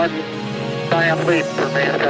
One giant leap for mankind.